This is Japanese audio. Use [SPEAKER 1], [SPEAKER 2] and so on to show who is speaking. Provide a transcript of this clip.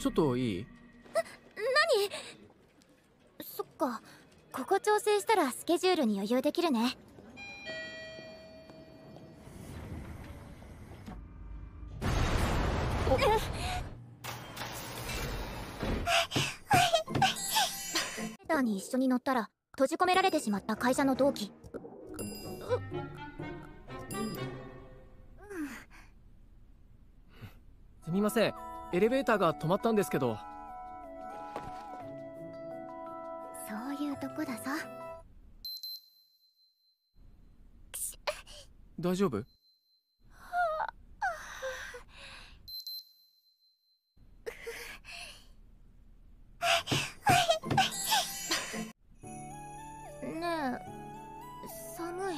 [SPEAKER 1] ちょっといい？何？
[SPEAKER 2] そっか。ここ調整したらスケジュールに余裕できるね。エターに一緒に乗ったら閉じ込められてしまった会社の同期。
[SPEAKER 1] すみません。エレベーターが止まったんですけど。
[SPEAKER 2] そういうとこだぞ。
[SPEAKER 1] 大丈夫？ねえ寒い。